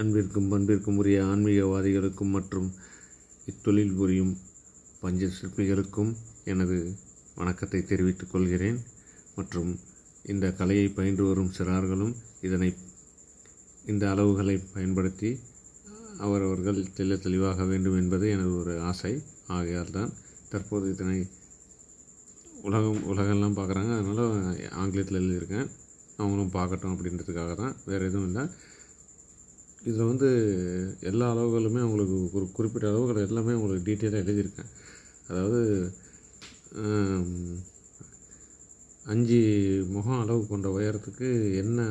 அன்பிற்கும் பண்பிற்கும் உரிய ஆன்மீகவாதிகளுக்கும் மற்றும் இத்தொழில் புரியும் பஞ்ச சிற்பிகளுக்கும் எனது வணக்கத்தை தெரிவித்துக் கொள்கிறேன். மற்றும் இந்த கலையை பயின்று வரும் சிறார்களும் இதனை இந்த அளவுகளை பயன்படுத்தி அவரவர்கள் தெல்ல தெளிவாக வேண்டும் என்பது எனது ஒரு ஆசை. ஆகையால் தான் தற்போது இதனை உலகம் உலகெல்லாம் பார்க்குறாங்க. அதனால் ஆங்கிலத்தில் எழுதியிருக்கேன். அவங்களும் பார்க்கட்டும் அப்படின்றதுக்காக தான் வேறு எதுவும் இல்லை. இதில் வந்து எல்லா அளவுகளுமே உங்களுக்கு ஒரு குறிப்பிட்ட அளவுகள் எல்லாமே உங்களுக்கு டீட்டெயிலாக எழுதியிருக்கேன். அதாவது அஞ்சு முகம் அளவு கொண்ட உயரத்துக்கு என்ன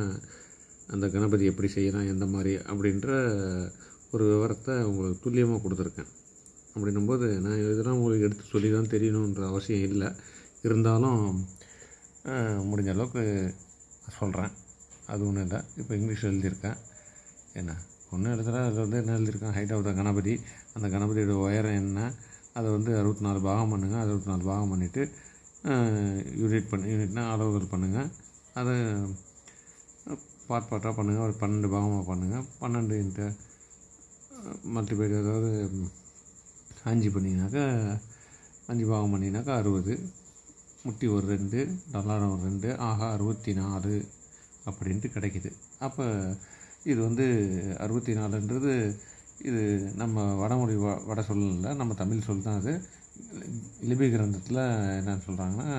அந்த கணபதி எப்படி செய்யலாம் எந்த மாதிரி அப்படின்ற ஒரு விவரத்தை உங்களுக்கு துல்லியமாக கொடுத்துருக்கேன். அப்படின்னும்போது நான் இதெல்லாம் உங்களுக்கு எடுத்து சொல்லி தான் தெரியணுன்ற அவசியம் இல்லை. இருந்தாலும் முடிஞ்ச அளவுக்கு சொல்கிறேன் அது ஒன்றும் இல்லை. இப்போ இங்கிலீஷ் எழுதியிருக்கேன். என்ன? ஒன்றும் இடத்துல அதில் வந்து என்ன எழுதியிருக்கான்? Height of the Ganapathi. அந்த கணபதியோட உயரம் என்ன? அதை வந்து அறுபத்தி நாலு பாகம் பண்ணுங்கள் அறுபத்தி நாலு பாகம் பண்ணிவிட்டு யூனிட் பண்ணி யூனிட்னா அளவுகள் பண்ணுங்கள் அதை பார்ட் பார்ட்டாக பண்ணுங்கள் ஒரு பன்னெண்டு பாகமாக பண்ணுங்கள் பன்னெண்டு இன்ட்டு மல்டிபை அதாவது அஞ்சு பண்ணிங்கனாக்கா அஞ்சு பாகம் பண்ணிங்கனாக்கா அறுபது. முட்டி ஒரு ரெண்டு டல்லாரம் ஒரு ரெண்டு ஆகா அறுபத்தி நாலு அப்படின்ட்டு கிடைக்கிது. அப்போ இது வந்து அறுபத்தி நாலுன்றது இது நம்ம வடமொழி வ வட சொல்லல நம்ம தமிழ் சொல் தான் அது. லிபி கிரந்தத்தில் என்னன்னு சொல்கிறாங்கன்னா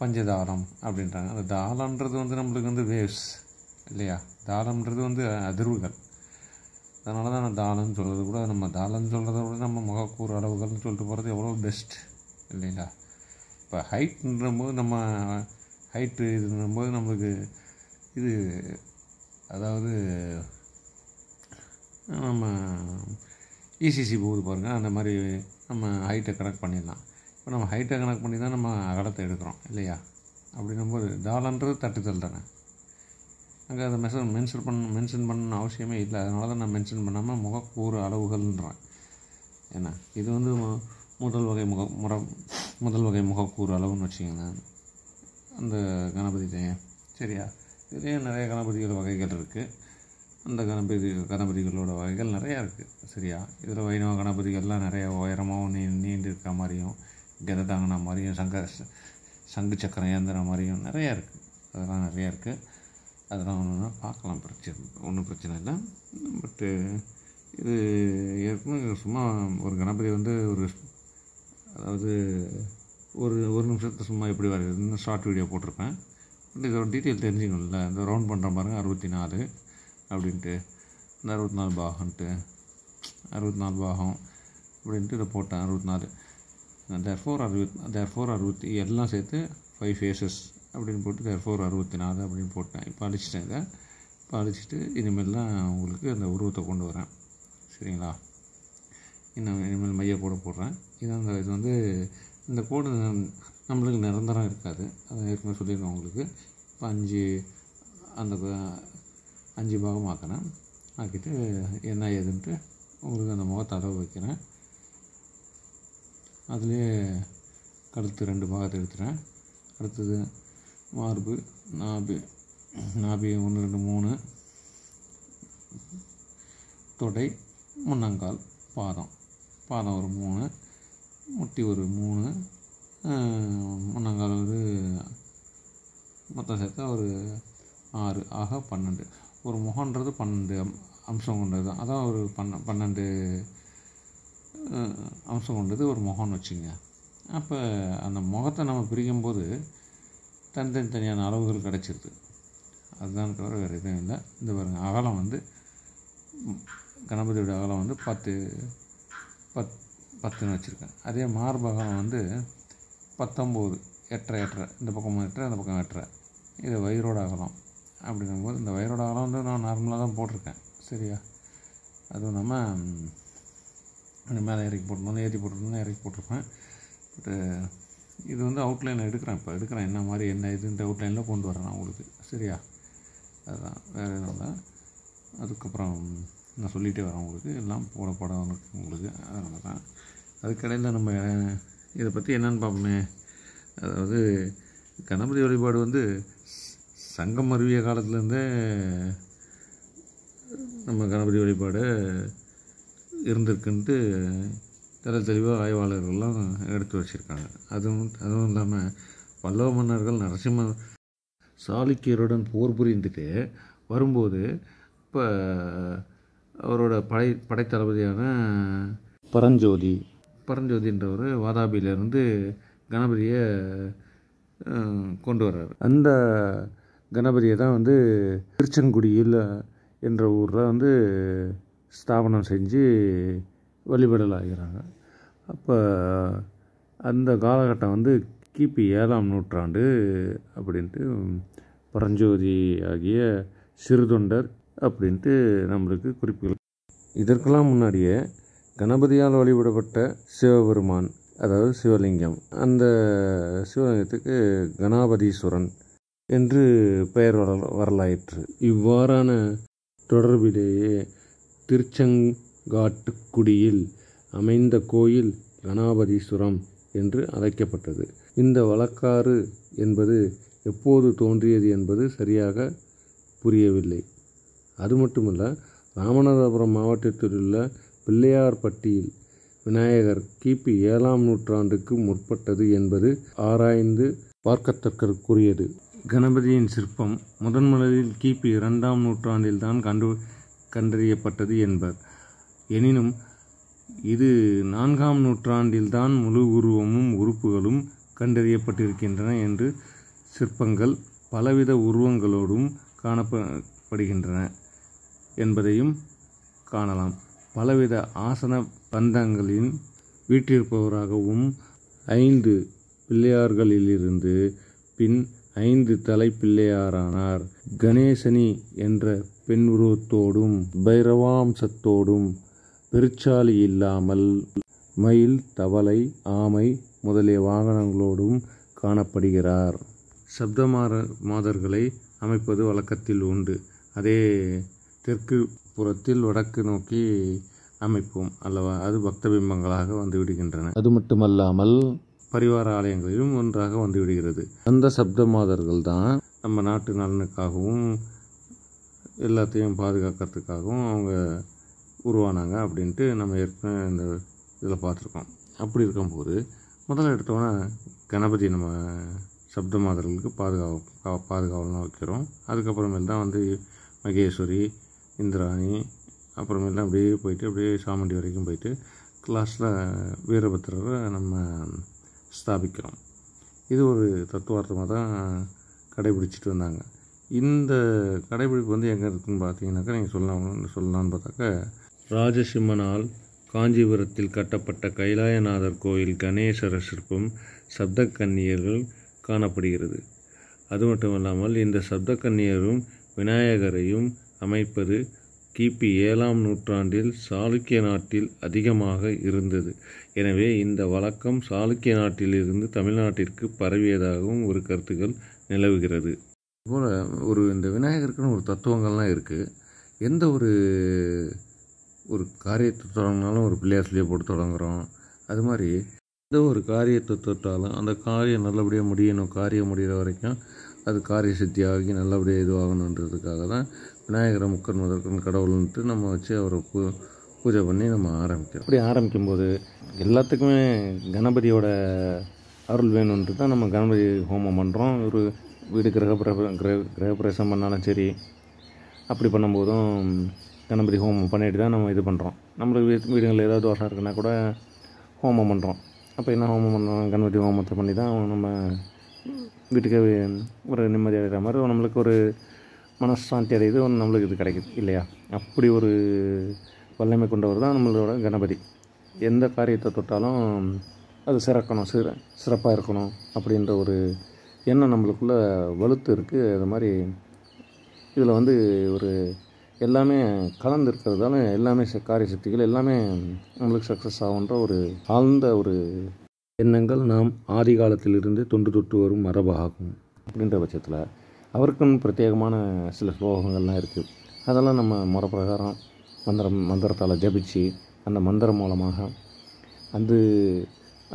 பஞ்சதாரம் அப்படின்றாங்க. அந்த தாளம்ன்றது வந்து நம்மளுக்கு வந்து வேவ்ஸ் இல்லையா? தாளம்ன்றது வந்து அதிர்வுகள். அதனால தான் நான் தாளம்னு சொல்கிறது கூட நம்ம தாளம்னு சொல்கிறத விட நம்ம முகக்கூறு அளவுகள்னு சொல்லிட்டு போகிறது எவ்வளோ பெஸ்ட் இல்லைங்களா? இப்போ ஹைட்ன்ற போது நம்ம ஹைட்டு இதுன்னும்போது நம்மளுக்கு இது அதாவது நம்ம இசிசி போகுது பாருங்கள் அந்த மாதிரி நம்ம ஹைட்டை கனெக்ட் பண்ணிடலாம். இப்போ நம்ம ஹைட்டை கனெக்ட் பண்ணி தான் நம்ம அகலத்தை எடுக்கிறோம் இல்லையா? அப்படின்னும்போது டாலன்றது தட்டுதல் தானே. அங்கே அதை மெசன் மென்ஷன் பண்ண மென்ஷன் பண்ண அவசியமே இல்லை. அதனால தான் நான் மென்ஷன் பண்ணாமல் முகக்கூறு அளவுகள்ன்றேன். ஏன்னா இது வந்து முதல் வகை முக முற முதல் வகை முகக்கூறு அளவுன்னு வச்சுக்கோங்களேன். அந்த கணபதி தெய்யம் சரியா? இதுலேயே நிறைய கணபதிகள் வகைகள் இருக்குது அந்த கணபதி கணபதிகளோட வகைகள் நிறையா இருக்குது சரியா? இதில் வைணவ கணபதிகள்லாம் நிறைய உயரமாகவும் நீ நீண்டு இருக்க மாதிரியும் கததாங்கின மாதிரியும் சங்க சங்கு சக்கரம் ஏந்திர மாதிரியும் நிறையா இருக்குது அதெல்லாம் நிறையா இருக்குது அதெல்லாம் ஒன்றுனா பார்க்கலாம். பிரச்சனை ஒன்றும் பிரச்சனை இல்லை. பட்டு இது ஏற்கனவே சும்மா ஒரு கணபதி வந்து ஒரு அதாவது ஒரு ஒரு நிமிஷத்தை சும்மா எப்படி வரையுதுன்னு ஷார்ட் வீடியோ போட்டிருப்பேன். பட் டீட்டெயில் தெரிஞ்சுக்கணும்ல. இந்த ரவுண்ட் பண்ணுற பாருங்கள் அறுபத்தி நாலு அப்படின்ட்டு. இந்த அறுபத்தி நாலு பாகம்ன்ட்டு. அறுபத்தி நாலு பாகம் அப்படின்ட்டு இதை போட்டேன் அறுபத்தி நாலு தேர் ஃபோர் அறுபத் தேர் ஃபோர் அறுபத்தி எல்லாம் சேர்த்து ஃபைவ் ஃபேஸஸ் அப்படின்னு போட்டு தேர் ஃபோர் அறுபத்தி நாலு அப்படின்னு போட்டேன். இப்போ அழிச்சிட்டேன் இதை. இப்போ அழிச்சிட்டு இனிமேல் தான் உங்களுக்கு அந்த உருவத்தை கொண்டு வரேன். சரிங்களா? இன்னும் இனிமேல் மைய கூட போடுறேன். இது அந்த இது வந்து இந்த கோடு நம்மளுக்கு நிரந்தரம் இருக்காது. அதை ஏற்கனவே சொல்லியிருக்கேன் உங்களுக்கு. இப்போ அஞ்சு அந்த அஞ்சு பாகம் ஆக்கினேன் ஆக்கிட்டு என்ன ஏதுன்ட்டு உங்களுக்கு அந்த முகத்தை அளவு வைக்கிறேன். அதுலேயே கழுத்து ரெண்டு பாகத்தை எடுத்துகிறேன் அடுத்தது மார்பு நாபி நாபி ஒன்று ரெண்டு மூணு. தொடை முன்னங்கால் பாதம். பாதம் ஒரு மூணு முட்டி ஒரு மூணு. நாங்கள் முன்னங்கால் மொத்தம் சேர்த்தா ஒரு ஆறு ஆக பன்னெண்டு. ஒரு முகன்றது பன்னெண்டு அம்- அம்சம் கொண்டது. தான் அதான் ஒரு பன்ன பன்னெண்டு அம்சம் கொண்டது ஒரு முகம்னு வச்சுங்க. அப்போ அந்த முகத்தை நம்ம பிரிக்கும்போது தனித்தனி தனியான அளவுகள் கிடச்சிருது. அதுதான் தவிர வேறு எதுவும் இல்லை. இந்த பாருங்க அகலம் வந்து கணபதியோட அகலம் வந்து பத்து பத் பத்துன்னு வச்சுருக்கேன். அதே மார்பு வந்து பத்தொம்போது எட்டரை எட்டரை. இந்த பக்கம் எட்டரை அந்த பக்கம் எட்டரை. இது வயிறோட அகலம். அப்படிங்கும்போது இந்த வயிறோட அகலம் வந்து நான் நார்மலாக தான் போட்டிருக்கேன். சரியா? அதுவும் இல்லாமல் இந்த மேலே இறக்கி போட்டிருந்தோம் ஏற்றி போட்டிருந்தோம் இறக்கி போட்டிருப்பேன். பட்டு இது வந்து அவுட்லைன் எடுக்கிறேன். இப்போ எடுக்கிறேன். என்ன மாதிரி என்ன இதுன்ற அவுட்லைனில் கொண்டு வரேன் நான் உங்களுக்கு. சரியா? அதுதான். வேறு எதுவும் இல்லை. அதுக்கப்புறம் நான் சொல்லிகிட்டே வரேன் உங்களுக்கு. எல்லாம் போட போட உங்களுக்கு. அதனால தான் அதுக்கடையில் நம்ம இதை பற்றி என்னென்னு பார்ப்போமே. அதாவது கணபதி வழிபாடு வந்து சங்கம் அருவிய காலத்துலேருந்தே நம்ம கணபதி வழிபாடு இருந்திருக்குன்ட்டு தெல தெளிவாக ஆய்வாளர்கள்லாம் எடுத்து வச்சுருக்காங்க. அதுவும் அதுவும் இல்லாமல் பல்லவ மன்னர்கள் நரசிம்ம சாளுக்கியருடன் போர் புரிந்துட்டு வரும்போது இப்போ அவரோட படை படைத்தளபதியான பரஞ்சோதி பரஞ்சோதின்றவர் வாதாபியிலேருந்து கணபதியை கொண்டு வர்றார். அந்த கணபதியை தான் வந்து திருச்செங்குடியில் என்ற ஊரில் வந்து ஸ்தாபனம் செஞ்சு வழிபடலாகிறாங்க அப்போ அந்த காலகட்டம் வந்து கிபி ஏழாம் நூற்றாண்டு அப்படின்ட்டு பரஞ்சோதி ஆகிய சிறுதொண்டர் அப்படின்ட்டு நம்மளுக்கு குறிப்புகள். இதற்கெல்லாம் முன்னாடியே கணபதியால் வழிபடப்பட்ட சிவபெருமான் அதாவது சிவலிங்கம் அந்த சிவலிங்கத்துக்கு கணாபதீஸ்வரன் என்று பெயர் வர வரலாயிற்று. இவ்வாறான தொடர்பிலேயே திருச்செங்காட்டுக்குடியில் அமைந்த கோயில் கணாபதீஸ்வரம் என்று அழைக்கப்பட்டது. இந்த வழக்காறு என்பது எப்போது தோன்றியது என்பது சரியாக புரியவில்லை. அது மட்டுமல்ல ராமநாதபுரம் மாவட்டத்தில் உள்ள பிள்ளையார்பட்டியில் விநாயகர் கிபி ஏழாம் நூற்றாண்டுக்கு முற்பட்டது என்பது ஆராய்ந்து பார்க்கத்தக்கருக்குரியது கணபதியின் சிற்பம் முதன்முதலில் கிபி இரண்டாம் நூற்றாண்டில்தான் கண்டு கண்டறியப்பட்டது என்பர். எனினும் இது நான்காம் நூற்றாண்டில்தான் முழு உருவமும் உறுப்புகளும் கண்டறியப்பட்டிருக்கின்றன என்று சிற்பங்கள் பலவித உருவங்களோடும் காணப்படுகின்றன என்பதையும் காணலாம். பலவித ஆசன பந்தங்களின் வீற்றிருப்பவராகவும் ஐந்து பிள்ளையார்களிலிருந்து பின் ஐந்து தலை பிள்ளையாரானார் கணேசனி என்ற பெண் உருவத்தோடும் பைரவாம்சத்தோடும் பெருச்சாலி இல்லாமல் மயில் தவளை ஆமை முதலிய வாகனங்களோடும் காணப்படுகிறார். சப்தமார மாதர்களை அமைப்பது வழக்கத்தில் உண்டு. அதே தெற்கு புறத்தில் வடக்கு நோக்கி அமைப்போம் அல்லவா அது பக்த பிம்பங்களாக வந்து விடுகின்றன அது மட்டுமல்லாமல் பரிவார ஆலயங்களிலும் ஒன்றாக வந்து விடுகிறது அந்த சப்த மாதர்கள் தான் நம்ம நாட்டு நலனுக்காகவும் எல்லாத்தையும் பாதுகாக்கிறதுக்காகவும் அவங்க உருவானாங்க அப்படின்ட்டு நம்ம ஏற்கனவே இந்த இதில் பார்த்துருக்கோம். அப்படி இருக்கும்போது முதல்ல எடுத்தோன்னே கணபதி நம்ம சப்த மாதர்களுக்கு பாதுகா பாதுகாவலாம் வைக்கிறோம். அதுக்கப்புறமேல் தான் வந்து மகேஸ்வரி இந்திராணி அப்புறமேலாம் அப்படியே போயிட்டு அப்படியே சாமண்டி வரைக்கும் போயிட்டு லாஸ்ட்டில் வீரபத்திரரை நம்ம ஸ்தாபிக்கிறோம். இது ஒரு தத்துவார்த்தமாக தான் கடைபிடிச்சிட்டு வந்தாங்க. இந்த கடைபிடிப்பு வந்து எங்கே இருக்குன்னு பார்த்தீங்கன்னாக்கா நீங்கள் சொல்லலாம் சொல்லலாம்னு பார்த்தாக்கா ராஜசிம்மனால் காஞ்சிபுரத்தில் கட்டப்பட்ட கைலாயநாதர் கோயில் கணேசர சிற்பம் சப்த கன்னியர்கள் காணப்படுகிறது. அது மட்டும் இல்லாமல் இந்த சப்த கன்னியரும் விநாயகரையும் அமைப்பது கிபி ஏழாம் நூற்றாண்டில் சாளுக்கிய நாட்டில் அதிகமாக இருந்தது. எனவே இந்த வழக்கம் சாளுக்கிய நாட்டிலிருந்து தமிழ்நாட்டிற்கு பரவியதாகவும் ஒரு கருத்துக்கள் நிலவுகிறது. போல் ஒரு இந்த விநாயகருக்குன்னு ஒரு தத்துவங்கள்லாம் இருக்குது எந்த ஒரு ஒரு காரியத்தை தொடங்கினாலும் ஒரு பிள்ளையார் போட்டு தொடங்குகிறோம் அது மாதிரி எந்த ஒரு காரியத்தை தொட்டாலும் அந்த காரியம் நல்லபடியாக முடியணும். காரியம் முடிகிற வரைக்கும் அது காரிய சித்தியாகி நல்லபடியாக இதுவாகணுன்றதுக்காக தான் விநாயகரை முக்கன் முதற்கன் கடவுள்ன்ட்டு நம்ம வச்சு அவரை பூ பூஜை பண்ணி நம்ம ஆரம்பிக்கிறோம். அப்படி ஆரம்பிக்கும்போது எல்லாத்துக்குமே கணபதியோட அருள் வேணுன்ட்டு தான் நம்ம கணபதி ஹோமம் பண்ணுறோம் ஒரு வீடு கிரக கிரக கிரகப்பிரவேசம் பண்ணாலும் சரி அப்படி பண்ணும்போதும் கணபதி ஹோமம் பண்ணிட்டு தான் நம்ம இது பண்ணுறோம் நம்மளுக்கு வீ வீடுகளில் ஏதாவது தோஷம் இருக்குன்னா கூட ஹோமம் பண்ணுறோம் அப்போ என்ன ஹோமம் பண்ணுறோம் கணபதி ஹோமத்தை பண்ணி தான் நம்ம வீட்டுக்கு ஒரு நிம்மதி அடைகிற மாதிரி நம்மளுக்கு ஒரு மனசாந்தி அடையுது ஒன்று நம்மளுக்கு இது கிடைக்குது இல்லையா? அப்படி ஒரு வல்லமை கொண்டவர் தான் நம்மளோட கணபதி. எந்த காரியத்தை தொட்டாலும் அது சிறக்கணும் சிற சிறப்பாக இருக்கணும் அப்படின்ற ஒரு எண்ணம் நம்மளுக்குள்ளே வலுத்து இருக்குது அது மாதிரி இதில் வந்து ஒரு எல்லாமே கலந்து இருக்கிறதால எல்லாமே ச- காரிய சக்திகள் எல்லாமே நம்மளுக்கு சக்ஸஸ் ஆகுன்ற ஒரு ஆழ்ந்த ஒரு எண்ணங்கள் நாம் ஆதி காலத்திலிருந்து தொன்று தொட்டு வரும் மரபாகும். அப்படின்ற பட்சத்தில் அவருக்குன்னு பிரத்யேகமான சில ஸ்லோகங்கள்லாம் இருக்குது அதெல்லாம் நம்ம முறை பிரகாரம் மந்திரம் மந்திரத்தால் ஜபிச்சு அந்த மந்திரம் மூலமாக அது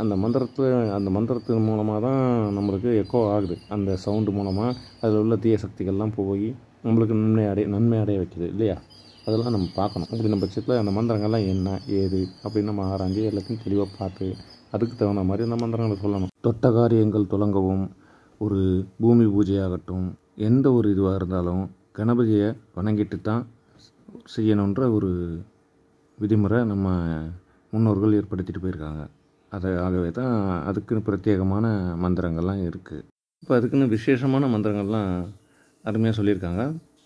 அந்த மந்திரத்தை அந்த மந்திரத்தின் மூலமாக தான் நம்மளுக்கு எக்கோ ஆகுது. அந்த சவுண்டு மூலமாக அதில் உள்ள தீய சக்திகள்லாம் போய் நம்மளுக்கு நன்மை அடைய நன்மை அடைய வைக்குது இல்லையா? அதெல்லாம் நம்ம பார்க்கணும். அப்படின்ன பட்சத்தில் அந்த மந்திரங்கள்லாம் என்ன ஏது அப்படின்னு நம்ம ஆராய்ஞ்சு எல்லாத்தையும் தெளிவாக பார்த்து அதுக்கு தகுந்த மாதிரி அந்த மந்திரங்களை சொல்லணும். தொட்ட காரியங்கள் தொடங்கவும் ஒரு பூமி பூஜையாகட்டும் எந்த ஒரு இதுவாக இருந்தாலும் கணபதியை வணங்கிட்டு தான் செய்யணுன்ற ஒரு விதிமுறை நம்ம முன்னோர்கள் ஏற்படுத்திட்டு போயிருக்காங்க. அதை ஆகவே தான் அதுக்குன்னு பிரத்யேகமான மந்திரங்கள்லாம் இருக்குது இப்போ அதுக்குன்னு விசேஷமான மந்திரங்கள்லாம் அருமையாக சொல்லியிருக்காங்க.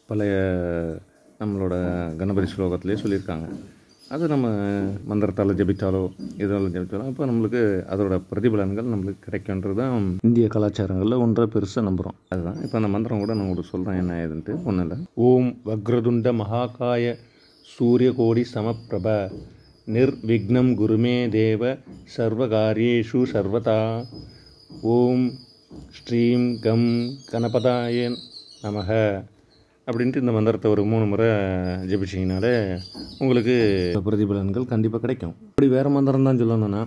பழைய நம்மளோட கணபதி ஸ்லோகத்திலே சொல்லியிருக்காங்க. அது நம்ம மந்திரத்தால் ஜபித்தாலோ எதனால ஜபித்தாலோ அப்போ நம்மளுக்கு அதோட பிரதிபலன்கள் நம்மளுக்கு கிடைக்குன்றது தான் இந்திய கலாச்சாரங்களில் ஒன்றை பெருசாக நம்புகிறோம் அதுதான். இப்போ அந்த மந்திரம் கூட நான் உங்களுக்கு சொல்கிறேன் என்ன ஏதுன்ட்டு. ஒன்றும் இல்லை. ஓம் வக்ரதுண்ட மகாகாய சூரியகோடி சமப்பிரப நிர்விக்னம் குருமே தேவ சர்வகாரியேஷு சர்வதா. ஓம் ஸ்ரீம் கம் கணபதாய நமக. அப்படின்ட்டு இந்த மந்திரத்தை ஒரு மூணு முறை ஜெபிச்சிங்கனாலே உங்களுக்கு பிரதிபலன்கள் கண்டிப்பாக கிடைக்கும். இப்படி வேறு மந்திரம் தான் சொல்லணும்னா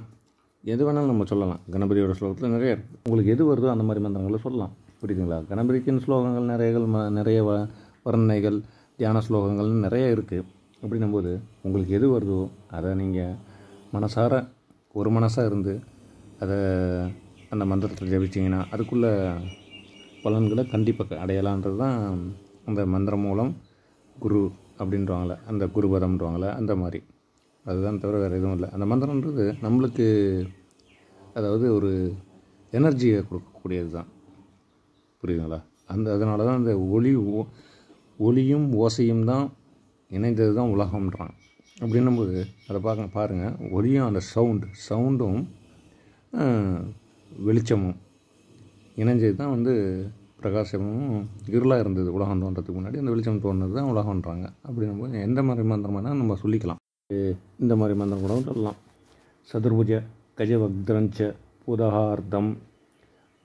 எது வேணாலும் நம்ம சொல்லலாம். கணபதியோட ஸ்லோகத்தில் நிறைய இருக்குது உங்களுக்கு எது வருதோ அந்த மாதிரி மந்திரங்களை சொல்லலாம். புரியுதுங்களா? கணபதிக்கின் ஸ்லோகங்கள் நிறையகள் ம நிறைய வ வர்ணனைகள் தியான ஸ்லோகங்கள்னு நிறைய இருக்குது அப்படின்னும்போது உங்களுக்கு எது வருதோ அதை நீங்கள் மனசார ஒரு மனசாக இருந்து அதை அந்த மந்திரத்தில் ஜபிச்சிங்கன்னா அதுக்குள்ள பலன்களை கண்டிப்பாக அடையலான்றது தான் அந்த மந்திரம் மூலம் குரு அப்படின்றவாங்களே அந்த குருபதம்ன்றவாங்களே அந்த மாதிரி. அதுதான் தவிர வேறு எதுவும் இல்லை. அந்த மந்திரன்றது நம்மளுக்கு அதாவது ஒரு எனர்ஜியை கொடுக்கக்கூடியது தான். புரியுதுங்களா? அந்த அதனால தான் அந்த ஒளி ஓ- ஒளியும் ஓசையும் தான் இணைந்தது தான் உலகம்ன்றான் அப்படின்னும்போது அதை பார்க்க பாருங்கள் ஒளியும் அந்த சவுண்டு சவுண்டும் வெளிச்சமும் இணைஞ்சது தான் வந்து பிரகாசமும் இருளாக இருந்தது உலகம் தோன்றதுக்கு முன்னாடி. அந்த வெளிச்சம் தோன்றது தான் உலகம்ன்றாங்க. அப்படின்னும்போது எந்த மாதிரி மந்திரம் நம்ம சொல்லிக்கலாம். இந்த மாதிரி மந்திரம் கூட சொல்லலாம். சதுர்புஜ கஜவக்திரஞ்ச புதகார்த்தம்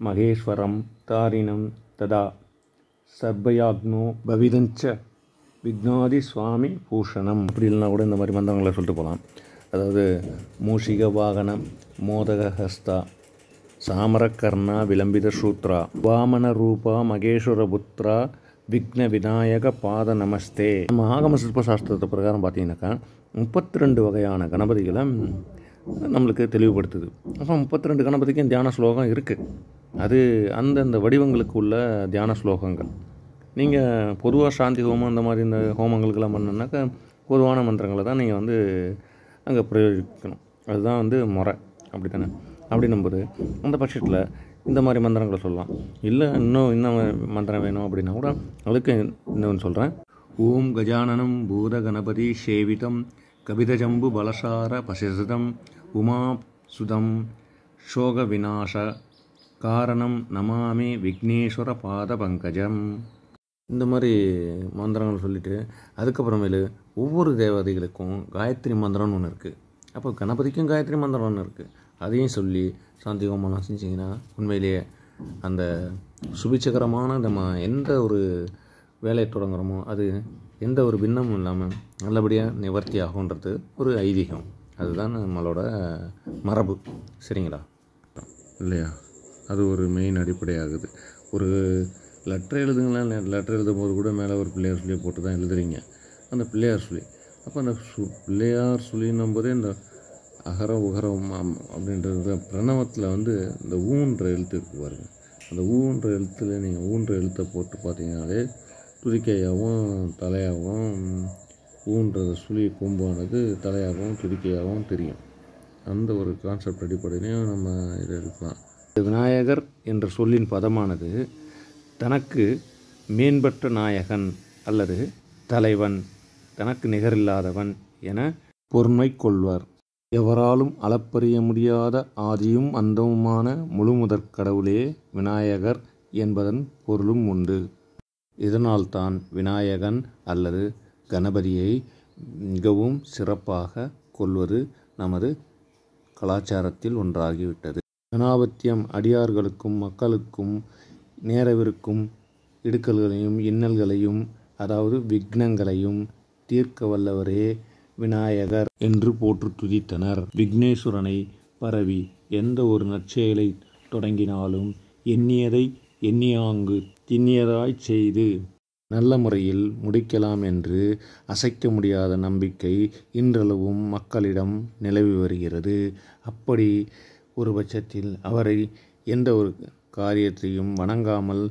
மகேஸ்வரம் தாரிணம் ததா சர்பயாக்னோ பவிதஞ்ச விக்னாதி சுவாமி பூஷணம். அப்படி இல்லைனா கூட இந்த மாதிரி மந்திரங்களை சொல்லிட்டு போகலாம். அதாவது மூஷிக வாகனம் மோதக ஹஸ்தா சாமரக்கர்ணா விளம்பித சூத்ரா வாமன ரூபா மகேஸ்வர புத்ரா விக்ன விநாயக பாத நமஸ்தே நம்ம ஆகம சிற்ப சாஸ்திரத்தை பிரகாரம் பார்த்தீங்கன்னாக்கா முப்பத்தி ரெண்டு வகையான கணபதிகளை நம்மளுக்கு தெளிவுபடுத்துது. அப்போ முப்பத்தி ரெண்டு கணபதிக்கும் தியான ஸ்லோகம் இருக்குது அது அந்தந்த வடிவங்களுக்கு உள்ள தியான ஸ்லோகங்கள். நீங்கள் பொதுவாக சாந்தி ஹோமம் அந்த மாதிரி இந்த ஹோமங்களுக்கெல்லாம் பண்ணணுன்னாக்கா பொதுவான மந்திரங்களை தான் நீங்கள் வந்து அங்கே பிரயோகிக்கணும். அதுதான் வந்து முறை. அப்படி தானே அப்படின்னும்போது அந்த பட்சத்தில் இந்த மாதிரி மந்திரங்களை சொல்லலாம். இல்லை இன்னும் இன்னும் மந்திரம் வேணும் அப்படின்னா கூட அதுக்கு இன்னொன்று சொல்கிறேன் ஓம் கஜானனம் பூத கணபதி சேவிதம் கபிதஜம்பு பலசார பசிசிதம் உமா சுதம் சோக விநாச காரணம் நமாமி விக்னேஸ்வர பாத பங்கஜம். இந்த மாதிரி மந்திரங்கள் சொல்லிட்டு அதுக்கப்புறமேலு ஒவ்வொரு தேவதைகளுக்கும் காயத்ரி மந்திரம்னு ஒன்று இருக்குது அப்போ கணபதிக்கும் காயத்ரி மந்திரம் ஒன்று இருக்குது அதையும் சொல்லி சாந்திகோமெல்லாம் செஞ்சிங்கன்னா உண்மையிலேயே அந்த சுபிச்சகரமான நம்ம எந்த ஒரு வேலையை தொடங்குறோமோ அது எந்த ஒரு பின்னமும் இல்லாமல் நல்லபடியாக நிவர்த்தி ஆகுன்றது ஒரு ஐதீகம். அதுதான் நம்மளோட மரபு. சரிங்களா? இல்லையா? அது ஒரு மெயின் அடிப்படையாகுது. ஒரு லெட்டர் எழுதுங்களேன் லெட்டர் எழுதும்போது கூட மேலே ஒரு பிள்ளையார் சொல்லி போட்டு தான் எழுதுறீங்க. அந்த பிள்ளையார் சொல்லி. அப்போ அந்த சு பிள்ளையார் சொல்லின்னும் போதே இந்த அகர உகரம் அம் அப்படின்றது. பிரணவத்தில் வந்து இந்த ஊன்ற எழுத்து இருக்குது பாருங்கள் அந்த ஊன்ற எழுத்தில் நீங்கள் ஊன்ற எழுத்தை போட்டு பார்த்தீங்கனாலே துதிக்கையாகவும் தலையாகவும் ஊன்றது சுழி கொம்பானது தலையாகவும் துதிக்கையாகவும் தெரியும். அந்த ஒரு கான்செப்ட் அடிப்படையிலையும் நம்ம இதை எடுக்கலாம். விநாயகர் என்ற சொல்லின் பதமானது தனக்கு மேம்பட்ட நாயகன் அல்லது தலைவன் தனக்கு நிகரில்லாதவன் என பொறுமை கொள்வார். எவராலும் அளப்பறிய முடியாத ஆதியும் அந்தமுமான முழுமுதற் கடவுளே விநாயகர் என்பதன் பொருளும் உண்டு. இதனால்தான் விநாயகன் அல்லது கணபதியை மிகவும் சிறப்பாக கொள்வது நமது கலாச்சாரத்தில் ஒன்றாகிவிட்டது. கணாபத்தியம் அடியார்களுக்கும் மக்களுக்கும் நேரவிருக்கும் இடுக்கல்களையும் இன்னல்களையும் அதாவது விக்னங்களையும் தீர்க்க வல்லவரே விநாயகர் என்று போற்று துதித்தனர். விக்னேஸ்வரனை பரவி எந்த ஒரு நற்செயலை தொடங்கினாலும் எண்ணியதை எண்ணியாங்கு திண்ணியதாய்ச் செய்து நல்ல முறையில் முடிக்கலாம் என்று அசைக்க முடியாத நம்பிக்கை இன்றளவும் மக்களிடம் நிலவி வருகிறது. அப்படி ஒரு பட்சத்தில் அவரை எந்த ஒரு காரியத்தையும் வணங்காமல்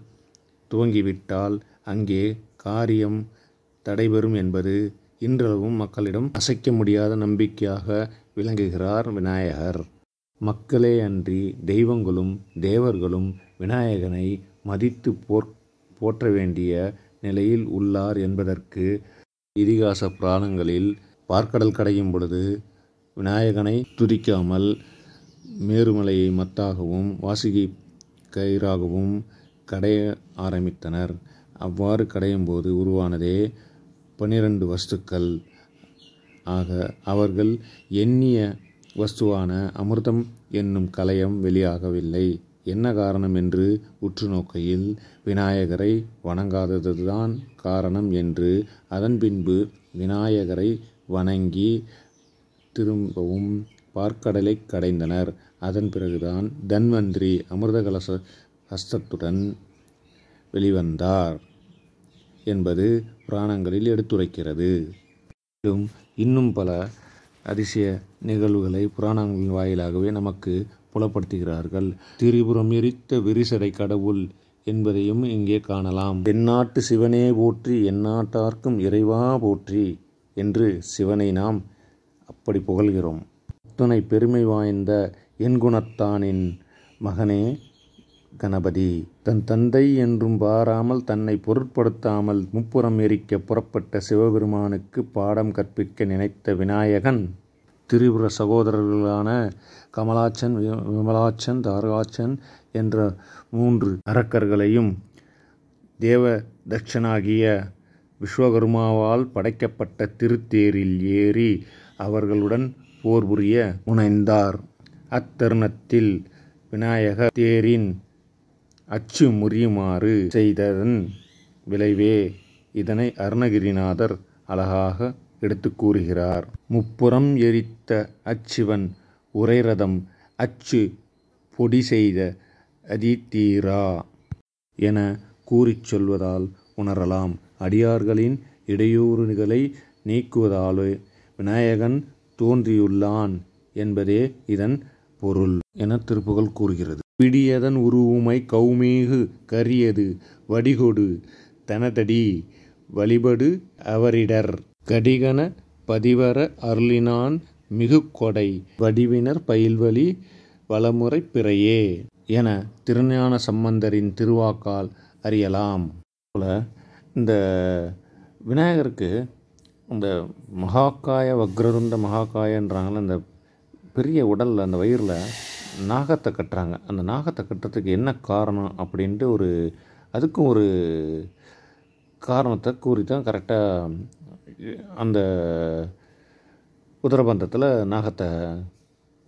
துவங்கிவிட்டால் அங்கே காரியம் தடைபெறும் என்பது இன்றளவும் மக்களிடம் அசைக்க முடியாத நம்பிக்கையாக விளங்குகிறார் விநாயகர். மக்களே அன்றி தெய்வங்களும் தேவர்களும் விநாயகனை மதித்து போர் போற்ற வேண்டிய நிலையில் உள்ளார் என்பதற்கு இதிகாச புராணங்களில் பார்க்கடல் கடையும் பொழுது விநாயகனை துதிக்காமல் மேருமலையை மத்தாகவும் வாசுகி கயிறாகவும் கடைய ஆரம்பித்தனர். அவ்வாறு கடையும் போது உருவானதே பன்னிரண்டு வஸ்துக்கள். ஆக அவர்கள் எண்ணிய வஸ்துவான அமிர்தம் என்னும் கலயம் வெளியாகவில்லை. என்ன காரணம் என்று உற்று நோக்கையில் விநாயகரை வணங்காததுதான் காரணம் என்று அதன் பின்பு விநாயகரை வணங்கி திரும்பவும் பார்க்கடலை கடைந்தனர். அதன் பிறகுதான் தன்வந்திரி அமிர்தகலச ஹஸ்தத்துடன் வெளிவந்தார் என்பது புராணங்களில் எடுத்துரைக்கிறது. மேலும் இன்னும் பல அதிசய நிகழ்வுகளை புராணங்களின் வாயிலாகவே நமக்கு புலப்படுத்துகிறார்கள். திரிபுரம் எரித்த விரிசடை கடவுள் என்பதையும் இங்கே காணலாம். தென்னாட்டு சிவனே போற்றி எந்நாட்டார்க்கும் இறைவா போற்றி என்று சிவனை நாம் அப்படி புகழ்கிறோம். அத்தனை பெருமை வாய்ந்த என்குணத்தானின் மகனே கணபதி தன் தந்தை என்றும் பாராமல் தன்னை பொருட்படுத்தாமல் முப்புறம் எரிக்க புறப்பட்ட சிவபெருமானுக்கு பாடம் கற்பிக்க நினைத்த விநாயகன் திரிபுர சகோதரர்களான கமலாச்சன் விமலாச்சன் தாரகாச்சன் என்ற மூன்று அரக்கர்களையும் தேவ தட்சனாகிய விஸ்வகர்மாவால் படைக்கப்பட்ட திருத்தேரில் ஏறி அவர்களுடன் போர் புரிய முனைந்தார். அத்தருணத்தில் விநாயகர் தேரின் அச்சு முறியுமாறு செய்ததன் விளைவே இதனை அருணகிரிநாதர் அழகாக எடுத்து கூறுகிறார். முப்புறம் எரித்த அச்சிவன் உரைரதம் அச்சு பொடி செய்த அதித்தீரா என கூறிச் சொல்வதால் உணரலாம். அடியார்களின் இடையூறுகளை நீக்குவதாலே விநாயகன் தோன்றியுள்ளான் என்பதே இதன் பொருள் என திருப்புகழ் கூறுகிறது. பிடியதன் உருவுமை கௌமேகு கரியது. வடிகொடு தனதடி வழிபடு அவரிடர். கடிகன பதிவர அருளினான் மிகு கொடை வடிவினர் பயில்வழி வளமுறை பிறையே என திருஞான சம்பந்தரின் திருவாக்கால் அறியலாம். போல இந்த விநாயகருக்கு இந்த மகாக்காய வக்ரருந்த மகாக்காயன்றாங்களே இந்த பெரிய உடலில் அந்த வயிறில் நாகத்தை கட்டுறாங்க. அந்த நாகத்தை கட்டுறதுக்கு என்ன காரணம் அப்படின்ட்டு ஒரு அதுக்கும் ஒரு காரணத்தை கூறி தான் கரெக்டாக அந்த உதரபந்தத்தில் நாகத்தை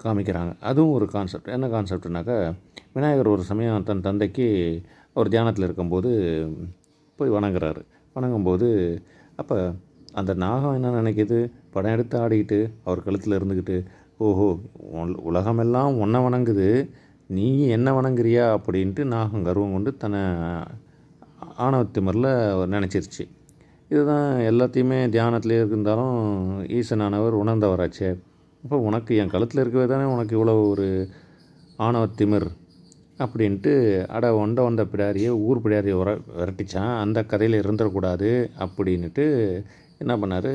காமிக்கிறாங்க. அதுவும் ஒரு கான்செப்ட் என்ன கான்செப்ட்னாக்கா விநாயகர் ஒரு சமயம் தன் தந்தைக்கு அவர் தியானத்தில் இருக்கும்போது போய் வணங்குறாரு. வணங்கும்போது அப்போ அந்த நாகம் என்ன நினைக்கிது? படம் எடுத்து ஆடிக்கிட்டு அவர் கழுத்தில் இருந்துக்கிட்டு ஓஹோ உலகமெல்லாம் உன்னை வணங்குது. நீ என்ன வணங்குறியா? அப்படின்ட்டு நாகம் கர்வம் கொண்டு தன்னை ஆணவத்திமரில் நினச்சிருச்சு. இதுதான் எல்லாத்தையுமே தியானத்திலே இருந்தாலும் ஈசனானவர் உணர்ந்தவராச்சே. அப்போ உனக்கு என் கழுத்தில் இருக்கவே தானே உனக்கு இவ்வளோ ஒரு ஆணவத்திமிர் அப்படின்ட்டு அட ஒண்ட வந்த பிடாரியை ஊர் பிடாரியை உர விரட்டிச்சான். அந்த கதையில் இருந்துடக்கூடாது அப்படின்ட்டு என்ன பண்ணார்?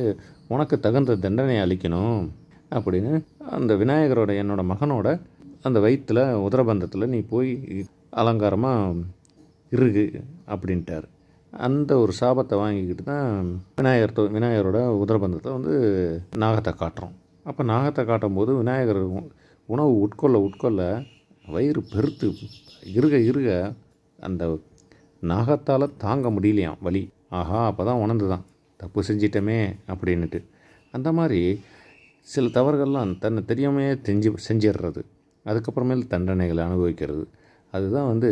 உனக்கு தகுந்த தண்டனை அளிக்கணும். அப்படின்னு அந்த விநாயகரோட என்னோடய மகனோட அந்த வயிற்றில் உதரபந்தத்தில் நீ போய் அலங்காரமாக இருக்கு அப்படின்ட்டார். அந்த ஒரு சாபத்தை வாங்கிக்கிட்டு தான் விநாயகர் விநாயகரோட உதரபந்தத்தை வந்து நாகத்தை காட்டுறோம். அப்போ நாகத்தை காட்டும்போது விநாயகர் உணவு உட்கொள்ள உட்கொள்ள வயிறு பெருத்து இருக இருக அந்த நாகத்தால் தாங்க முடியலையாம் வலி. ஆஹா அப்போ தான் உணர்ந்து தான் தப்பு செஞ்சிட்டமே அப்படின்னுட்டு. அந்த மாதிரி சில தவறுகள்லாம் தன்னை தெரியாமையே செஞ்சு செஞ்சிடுறது. அதுக்கப்புறமேல் தண்டனைகளை அனுபவிக்கிறது. அதுதான் வந்து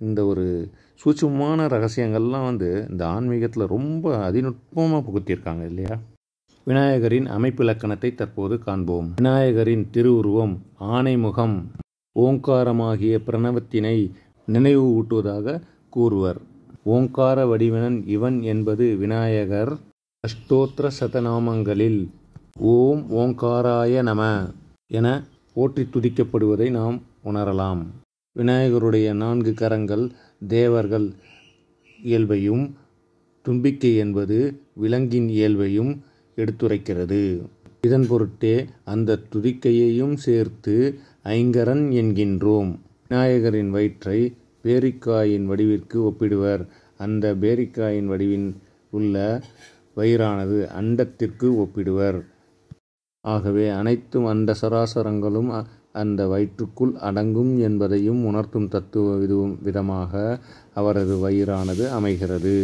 இந்த ஒரு சூட்சமான ரகசியங்கள்லாம் வந்து இந்த ஆன்மீகத்தில் ரொம்ப அதிநுட்பமாக புகுத்தியிருக்காங்க இல்லையா? விநாயகரின் அமைப்பு இலக்கணத்தை தற்போது காண்போம். விநாயகரின் திருவுருவம் ஆனைமுகம் ஓங்காரமாகிய பிரணவத்தினை நினைவு ஊட்டுவதாக கூறுவர். ஓங்கார வடிவனன் இவன் என்பது விநாயகர் அஷ்டோத்திர சதநாமங்களில் ஓம் ஓங்காராய நம என போற்றி துதிக்கப்படுவதை நாம் உணரலாம். விநாயகருடைய நான்கு கரங்கள் தேவர்கள் இயல்பையும் தும்பிக்கை என்பது விலங்கின் இயல்பையும் எடுத்துரைக்கிறது. இதன் பொருட்டே அந்த துதிக்கையையும் சேர்த்து ஐங்கரன் என்கின்றோம். விநாயகரின் வயிற்றை பேரிக்காயின் வடிவிற்கு ஒப்பிடுவர். அந்த பேரிக்காயின் வடிவின் உள்ள வயிறானது அண்டத்திற்கு ஒப்பிடுவர். ஆகவே அனைத்தும் அந்த சராசரங்களும் அந்த வயிற்றுக்குள் அடங்கும் என்பதையும் உணர்த்தும் தத்துவ விதுவும் விதமாக அவரது வயிறானது அமைகிறது.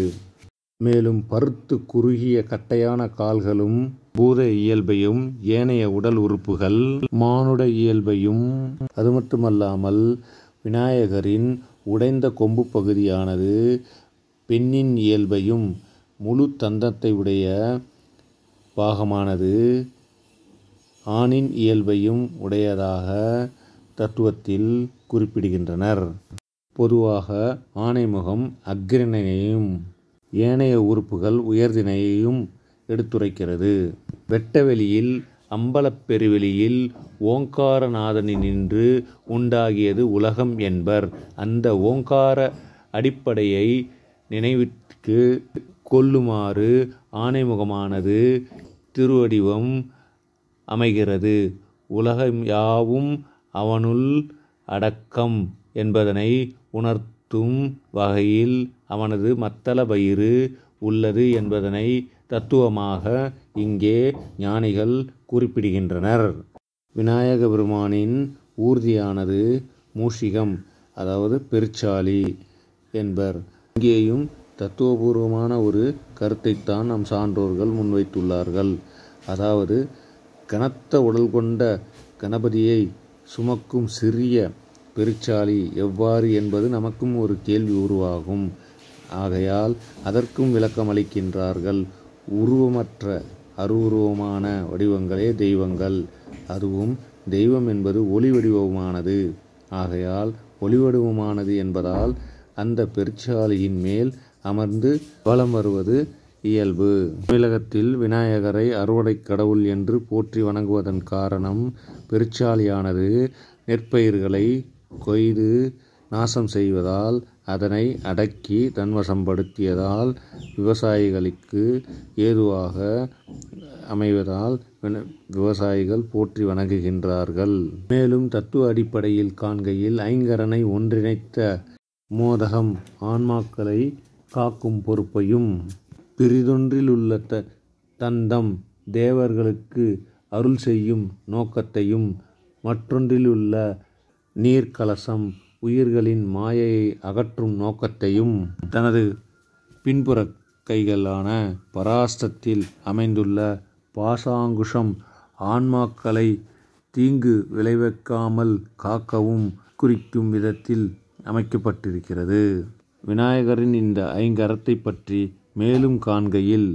மேலும் பருத்து குறுகிய கட்டையான கால்களும் பூத இயல்பையும் ஏனைய உடல் உறுப்புகள் மானுட இயல்பையும் அது மட்டுமல்லாமல் விநாயகரின் உடைந்த கொம்பு பகுதியானது பெண்ணின் இயல்பையும் முழு தந்தத்தை உடைய பாகமானது ஆணின் இயல்பையும் உடையதாக தத்துவத்தில் குறிப்பிடுகின்றனர். பொதுவாக ஆணைமுகம் அக்ரிணையையும் ஏனைய உறுப்புகள் உயர்தினையையும் எடுத்துரைக்கிறது. வெட்டவெளியில் அம்பலப்பெருவெளியில் ஓங்காரநாதனினின்று உண்டாகியது உலகம் என்பர். அந்த ஓங்கார அடிப்படையை நினைவிற்கு கொள்ளுமாறு ஆணைமுகமானது திருவடிவம் அமைகிறது. உலகம் யாவும் அவனுள் அடக்கம் என்பதனை உணர்த்தும் வகையில் அவனது மத்தள பயிறு உள்ளது என்பதனை தத்துவமாக இங்கே ஞானிகள் குறிப்பிடுகின்றனர். விநாயக பெருமானின் ஊர்தியானது மூஷிகம் அதாவது பெருச்சாலி என்பர். இங்கேயும் தத்துவபூர்வமான ஒரு கருத்தைத்தான் நம் சான்றோர்கள் முன்வைத்துள்ளார்கள். அதாவது கனத்த உடல் கொண்ட கணபதியை சுமக்கும் சிறிய பெருச்சாளி எவ்வாறு என்பது நமக்கும் ஒரு கேள்வி உருவாகும். ஆகையால் அதற்கும் விளக்கம் அளிக்கின்றார்கள் உருவமற்ற அருவுருவமான வடிவங்களே தெய்வங்கள். அதுவும் தெய்வம் என்பது ஒளி வடிவமானது. ஆகையால் ஒளி வடிவமானது என்பதால் அந்த பெருச்சாலியின் மேல் அமர்ந்து வலம் வருவது இயல்பு. தமிழகத்தில் விநாயகரை அறுவடை கடவுள் என்று போற்றி வணங்குவதன் காரணம் பெருச்சாலியானது. நெற்பயிர்களை கொய்து நாசம் செய்வதால் அதனை அடக்கி தன்வசம்படுத்தியதால் விவசாயிகளுக்கு ஏதுவாக அமைவதால் வின- விவசாயிகள் போற்றி வணங்குகின்றார்கள். மேலும் தத்துவ அடிப்படையில் காண்கையில் ஐங்கரனை ஒன்றிணைத்த மோதகம் ஆன்மாக்களை காக்கும் பொறுப்பையும் பிறிதொன்றிலுள்ள த தந்தம் தேவர்களுக்கு அருள் செய்யும் நோக்கத்தையும் மற்றொன்றிலுள்ள நீர்க்கலசம் உயிர்களின் மாயையை அகற்றும் நோக்கத்தையும் தனது பின்புற கைகளான பராஸ்தத்தில் அமைந்துள்ள பாசாங்குஷம் ஆன்மாக்களை தீங்கு விளைவிக்காமல் காக்கவும் குறிக்கும் விதத்தில் அமைக்கப்பட்டிருக்கிறது. விநாயகரின் இந்த ஐங்கரத்தை பற்றி மேலும் காண்கையில்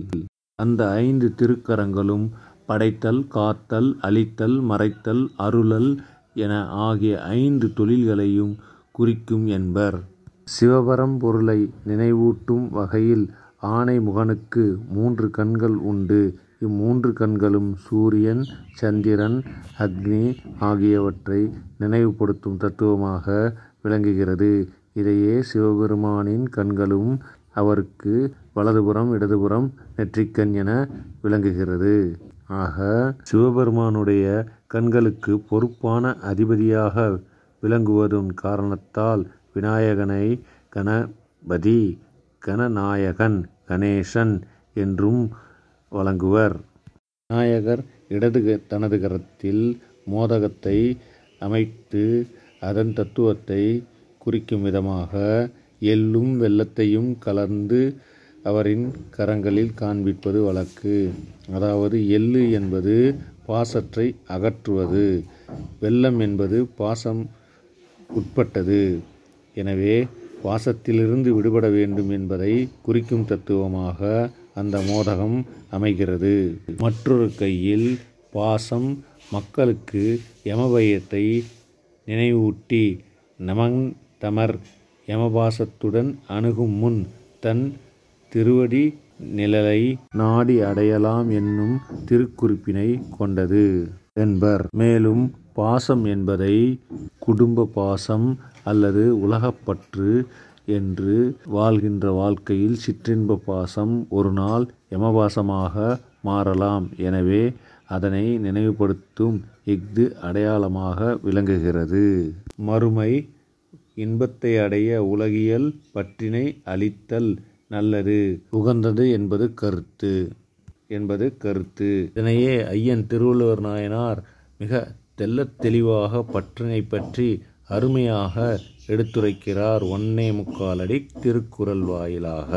அந்த ஐந்து திருக்கரங்களும் படைத்தல் காத்தல் அழித்தல் மறைத்தல் அருளல் என ஆகிய ஐந்து தொழில்களையும் குறிக்கும் என்பர். சிவபரம்பொருளை நினைவூட்டும் வகையில் ஆனை முகனுக்கு மூன்று கண்கள் உண்டு. இம்மூன்று கண்களும் சூரியன் சந்திரன் அக்னி ஆகியவற்றை நினைவுபடுத்தும் தத்துவமாக விளங்குகிறது. இதையே சிவபெருமானின் கண்களும் அவருக்கு வலதுபுறம் இடதுபுறம் நெற்றிக்கண் என விளங்குகிறது. ஆக சிவபெருமானுடைய கண்களுக்கு பொறுப்பான அதிபதியாக விளங்குவதன் காரணத்தால் விநாயகனை கணபதி கணநாயகன் கணேசன் என்றும் வழங்குவர். விநாயகர் இடது க- தனது கரத்தில் மோதகத்தை அமைத்து அதன் தத்துவத்தை குறிக்கும் விதமாக எள்ளும் வெள்ளத்தையும் கலந்து அவரின் கரங்களில் காண்பிப்பது வழக்கு. அதாவது எள்ளு என்பது பாசற்றை அகற்றுவது வெள்ளம் என்பது பாசம் உட்பட்டது. எனவே பாசத்திலிருந்து விடுபட வேண்டும் என்பதை குறிக்கும் தத்துவமாக அந்த மோதகம் அமைகிறது. மற்றொரு கையில் பாசம் மக்களுக்கு யமபயத்தை நினைவூட்டி நமன் தமர் யமபாசத்துடன் அணுகும் முன் தன் திருவடி நிழலை நாடி அடையலாம் என்னும் திருக்குறிப்பினை கொண்டது. என்பர். மேலும் பாசம் என்பதை குடும்ப பாசம் அல்லது உலகப்பற்று என்று வாழ்கின்ற வாழ்க்கையில் சிற்றின்ப பாசம் ஒரு நாள் யமபாசமாக மாறலாம். எனவே அதனை நினைவுபடுத்தும் இஃது அடையாளமாக விளங்குகிறது. மறுமை இன்பத்தை அடைய உலகியல் பற்றினை அளித்தல் நல்லது. உகந்தது என்பது கருத்து. என்பது கருத்து. இதனையே ஐயன் திருவள்ளுவர் நாயனார் மிக தெள்ளத் தெளிவாக பற்றினை பற்றி அருமையாக எடுத்துரைக்கிறார். ஒன்னே முக்காலடி திருக்குறள் வாயிலாக.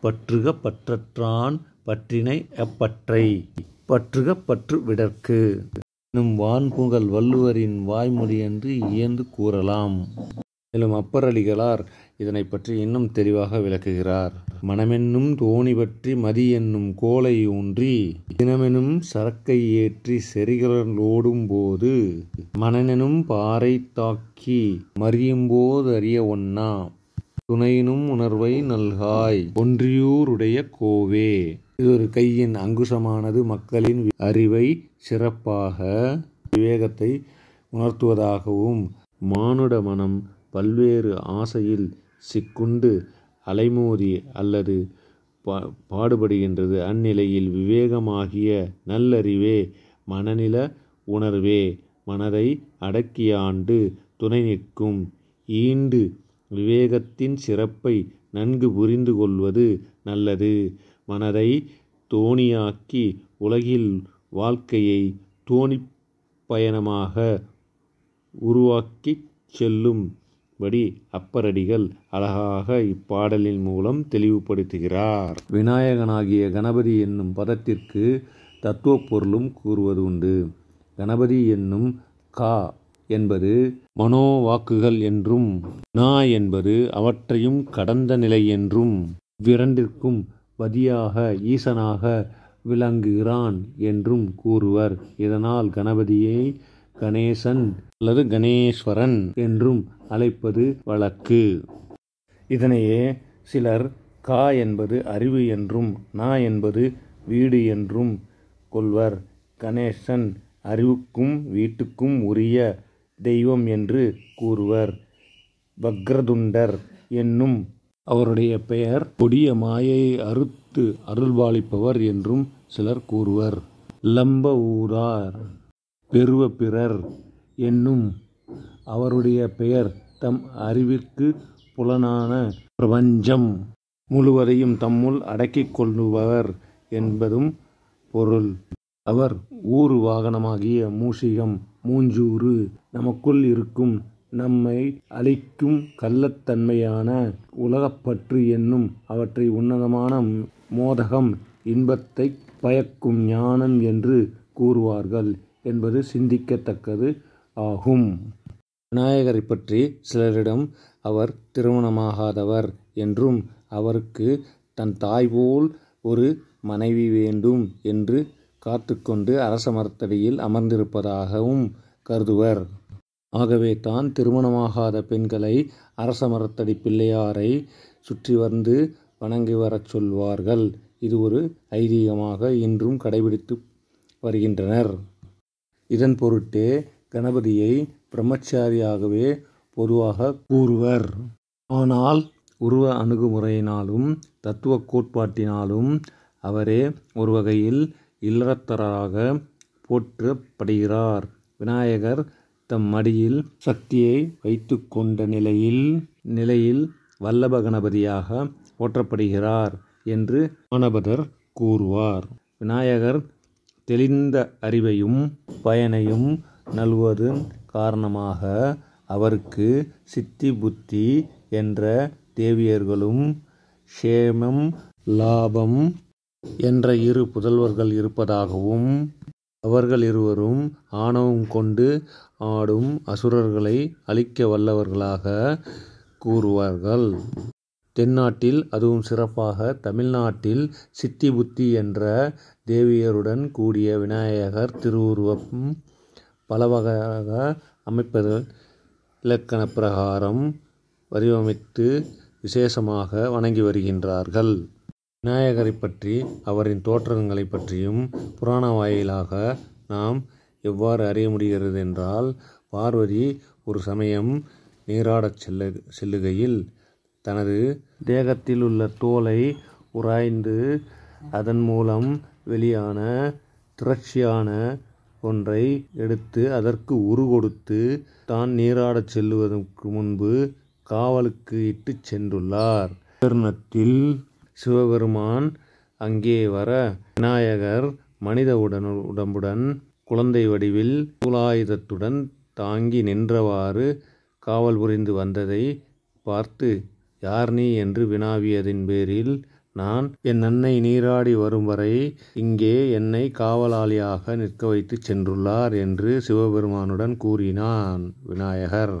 பற்றுக பற்றற்றான் பற்றினை எப்பற்றை பற்றுக பற்று விடற்கு. என்னும் வான்புகழ் வள்ளுவரின் வாய்மொழி என்று இயந்து கூறலாம். மேலும் அப்பரலிகளார் இதனை பற்றி இன்னும் தெளிவாக விளக்குகிறார். மனமென்னும் தோணி பற்றி மதி என்னும் கோலை ஊன்றி தினமெனும் சரக்கை ஏற்றி செரிகளோடும் போது மனனெனும் பாறை தாக்கி மறியும்போது அறிய ஒன்னா துணையினும் உணர்வை நல்காய் ஒன்றியூருடைய கோவே. இது ஒரு கையின் அங்குசமானது மக்களின் அறிவை சிறப்பாக விவேகத்தை உணர்த்துவதாகவும் மானுட மனம் பல்வேறு ஆசையில் சிக்குண்டு அலைமோதி அல்லது பா பாடுபடுகின்றது. அந்நிலையில் விவேகமாகிய நல்லறிவே மனநில உணர்வே மனதை அடக்கியாண்டு துணை நிற்கும். ஈண்டு விவேகத்தின் சிறப்பை நன்கு புரிந்து கொள்வது நல்லது. மனதை தோணியாக்கி உலகில் வாழ்க்கையை தோணி பயணமாக உருவாக்கிச் செல்லும் படி அப்பரடிகள் அழகாக இப்பாடலின் மூலம் தெளிவுபடுத்துகிறார். விநாயகனாகிய கணபதி என்னும் பதத்திற்கு தத்துவ பொருளும் கூறுவது உண்டு கணபதி என்னும் கா என்பது மனோ வாக்குகள் என்றும் நா என்பது அவற்றையும் கடந்த நிலை என்றும் இவ்விரண்டிற்கும் பதியாக ஈசனாக விளங்குகிறான் என்றும் கூறுவர். இதனால் கணபதியை கணேசன் அல்லது கணேஸ்வரன் என்றும் அழைப்பது வழக்கு. இதனையே சிலர் கா என்பது அறிவு என்றும் நா என்பது வீடு என்றும் கொள்வர். கணேசன் அறிவுக்கும் வீட்டுக்கும் உரிய தெய்வம் என்று கூறுவர். வக்ரதுண்டர் என்னும் அவருடைய பெயர் கொடிய மாயை அறுத்து அருள்பாலிப்பவர் என்றும் சிலர் கூறுவர். லம்ப ஊரார். பெருவ பிறர் என்னும் அவருடைய பெயர் தம் அறிவிற்கு புலனான பிரபஞ்சம் முழுவதையும் தம்முள் அடக்கிக் கொள்ளுபவர் என்பதும் பொருள். அவர் ஊர் வாகனமாகிய மூஷிகம் மூஞ்சூறு நமக்குள் இருக்கும் நம்மை அழிக்கும் கள்ளத்தன்மையான உலகப்பற்று என்னும் அவற்றை உன்னதமான மோதகம் இன்பத்தை பயக்கும் ஞானம் என்று கூறுவார்கள். என்பது சிந்திக்கத்தக்கது ஆகும். விநாயகரை பற்றி சிலரிடம் அவர் திருமணமாகாதவர் என்றும் அவருக்கு தன் தாய் போல் ஒரு மனைவி வேண்டும் என்று காத்துக்கொண்டு அரச மரத்தடியில் அமர்ந்திருப்பதாகவும் கருதுவர். ஆகவே தான் திருமணமாகாத பெண்களை அரச மரத்தடி பிள்ளையாரை சுற்றி வந்து வணங்கி வரச் சொல்வார்கள். இது ஒரு ஐதீகமாக இன்றும் கடைபிடித்து வருகின்றனர். இதன் பொருட்டே கணபதியை பிரம்மச்சாரியாகவே பொதுவாக கூறுவர். ஆனால் உருவ அணுகுமுறையினாலும் தத்துவ கோட்பாட்டினாலும் அவரே ஒரு வகையில் இல்லறத்தராக போற்றப்படுகிறார். விநாயகர் தம் மடியில் சக்தியை வைத்து கொண்ட நிலையில் நிலையில் வல்லப கணபதியாக போற்றப்படுகிறார் என்று மானபதர் கூறுவார். விநாயகர் தெளிந்த அறிவையும் பயனையும் நல்வதன் காரணமாக அவருக்கு சித்தி புத்தி என்ற தேவியர்களும் க்ஷேமம் லாபம் என்ற இரு புதல்வர்கள் இருப்பதாகவும் அவர்கள் இருவரும் ஆணவம் கொண்டு ஆடும் அசுரர்களை அழிக்க வல்லவர்களாக கூறுவார்கள். தென்னாட்டில் அதுவும் சிறப்பாக தமிழ்நாட்டில் சித்தி புத்தி என்ற தேவியருடன் கூடிய விநாயகர் திருவுருவம் பல வகையாக அமைப்பது இலக்கண பிரகாரம் வடிவமைத்து விசேஷமாக வணங்கி வருகின்றார்கள். விநாயகரை பற்றி அவரின் தோற்றங்களை பற்றியும் புராண வாயிலாக நாம் எவ்வாறு அறிய முடிகிறது என்றால் பார்வதி ஒரு சமயம் நீராடச் செல்ல செல்லுகையில் தனது தேகத்தில் உள்ள தோலை உராய்ந்து அதன் மூலம் வெளியான திரட்சியான ஒன்றை எடுத்து அதற்கு உரு கொடுத்து தான் நீராடச் செல்லுவதற்கு முன்பு காவலுக்கு இட்டுச் சென்றுள்ளார். தருணத்தில் சிவபெருமான் அங்கே வர விநாயகர் மனித உடன் உடம்புடன் குழந்தை வடிவில் தூலாயுதத்துடன் தாங்கி நின்றவாறு காவல் புரிந்து வந்ததை பார்த்து யார் நீ என்று வினாவியதின் பேரில் நான் என் அன்னை நீராடி வரும் வரை இங்கே என்னை காவலாளியாக நிற்க வைத்து சென்றுள்ளார் என்று சிவபெருமானுடன் கூறினான் விநாயகர்.